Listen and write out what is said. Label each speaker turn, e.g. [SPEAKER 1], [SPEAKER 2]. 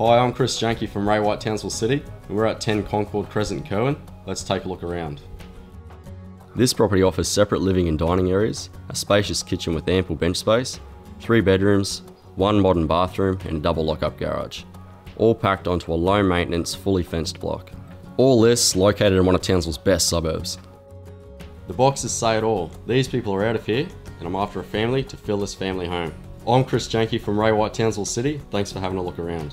[SPEAKER 1] Hi, I'm Chris Janke from Ray White Townsville City, and we're at 10 Concord Crescent Kirwan. Let's take a look around. This property offers separate living and dining areas, a spacious kitchen with ample bench space, three bedrooms, one modern bathroom, and a double lock-up garage. All packed onto a low maintenance, fully fenced block. All this located in one of Townsville's best suburbs. The boxes say it all. These people are out of here, and I'm after a family to fill this family home. I'm Chris Janke from Ray White Townsville City. Thanks for having a look around.